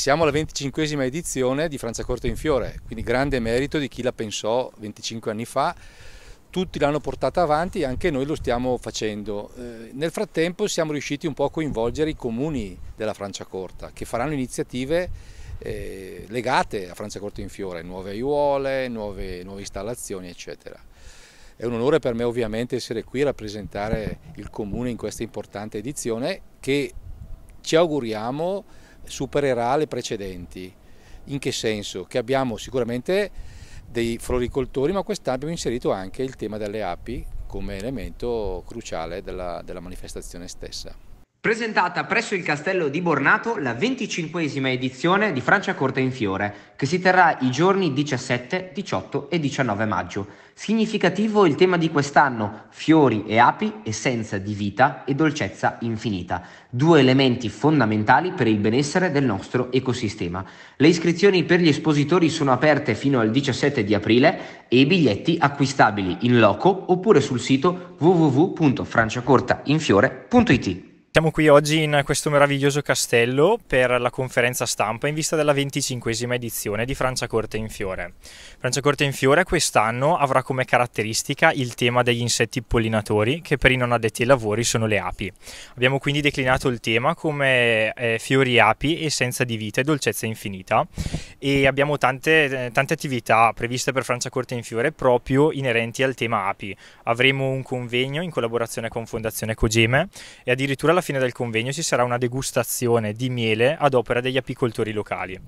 siamo alla 25esima edizione di Franciacorta in Fiore, quindi grande merito di chi la pensò 25 anni fa. Tutti l'hanno portata avanti e anche noi lo stiamo facendo. Eh, nel frattempo siamo riusciti un po' a coinvolgere i comuni della Franciacorta che faranno iniziative eh, legate a Franciacorta in Fiore, nuove aiuole, nuove, nuove installazioni eccetera. È un onore per me ovviamente essere qui a rappresentare il comune in questa importante edizione che ci auguriamo supererà le precedenti. In che senso? Che abbiamo sicuramente dei floricoltori, ma quest'anno abbiamo inserito anche il tema delle api come elemento cruciale della, della manifestazione stessa. Presentata presso il castello di Bornato la 25esima edizione di Franciacorta in Fiore, che si terrà i giorni 17, 18 e 19 maggio. Significativo il tema di quest'anno, fiori e api, essenza di vita e dolcezza infinita, due elementi fondamentali per il benessere del nostro ecosistema. Le iscrizioni per gli espositori sono aperte fino al 17 di aprile e i biglietti acquistabili in loco oppure sul sito www.franciacortainfiore.it. Siamo qui oggi in questo meraviglioso castello per la conferenza stampa in vista della 25esima edizione di Franciacorta in Fiore. Franciacorta in Fiore quest'anno avrà come caratteristica il tema degli insetti pollinatori che per i non addetti ai lavori sono le api. Abbiamo quindi declinato il tema come eh, fiori api, essenza di vita e dolcezza infinita e abbiamo tante, eh, tante attività previste per Franciacorta in Fiore proprio inerenti al tema api. Avremo un convegno in collaborazione con Fondazione Cogeme e addirittura la fine del convegno ci sarà una degustazione di miele ad opera degli apicoltori locali.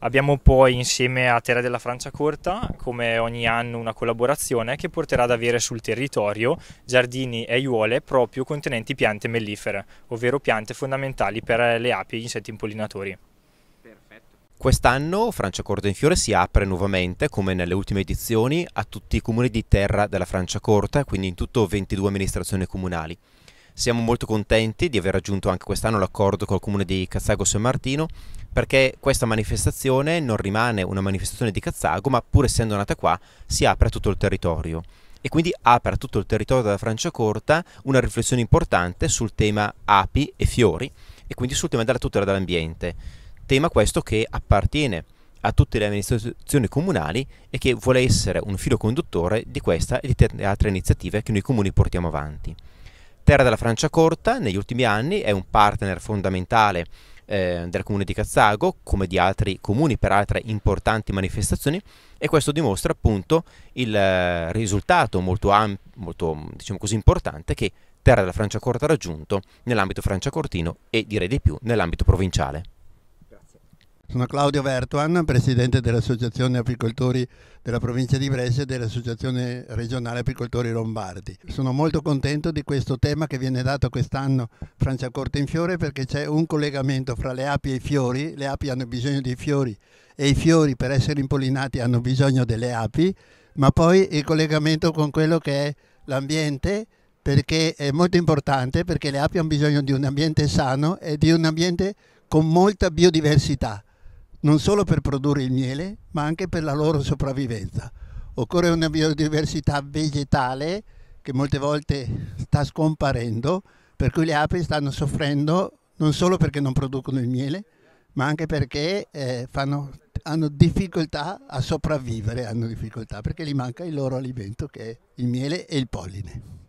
Abbiamo poi insieme a Terra della Franciacorta, come ogni anno, una collaborazione che porterà ad avere sul territorio giardini e aiuole proprio contenenti piante mellifere, ovvero piante fondamentali per le api e gli insetti impollinatori. Quest'anno Franciacorta in Fiore si apre nuovamente, come nelle ultime edizioni, a tutti i comuni di terra della Franciacorta, quindi in tutto 22 amministrazioni comunali. Siamo molto contenti di aver raggiunto anche quest'anno l'accordo col comune di Cazzago San Martino perché questa manifestazione non rimane una manifestazione di Cazzago ma pur essendo nata qua si apre a tutto il territorio e quindi apre a tutto il territorio della Franciacorta una riflessione importante sul tema api e fiori e quindi sul tema della tutela dell'ambiente. Tema questo che appartiene a tutte le amministrazioni comunali e che vuole essere un filo conduttore di questa e di altre iniziative che noi comuni portiamo avanti. Terra della Franciacorta negli ultimi anni è un partner fondamentale eh, del comune di Cazzago, come di altri comuni per altre importanti manifestazioni e questo dimostra appunto il eh, risultato molto, molto diciamo così, importante che Terra della Franciacorta ha raggiunto nell'ambito franciacortino e direi di più nell'ambito provinciale. Sono Claudio Vertuan, presidente dell'Associazione Apicoltori della provincia di Brescia e dell'Associazione regionale Apicoltori Lombardi. Sono molto contento di questo tema che viene dato quest'anno Franciacorta in Fiore perché c'è un collegamento fra le api e i fiori. Le api hanno bisogno di fiori e i fiori per essere impollinati hanno bisogno delle api, ma poi il collegamento con quello che è l'ambiente perché è molto importante perché le api hanno bisogno di un ambiente sano e di un ambiente con molta biodiversità non solo per produrre il miele, ma anche per la loro sopravvivenza. Occorre una biodiversità vegetale che molte volte sta scomparendo, per cui le api stanno soffrendo non solo perché non producono il miele, ma anche perché eh, fanno, hanno difficoltà a sopravvivere, hanno difficoltà perché gli manca il loro alimento che è il miele e il polline.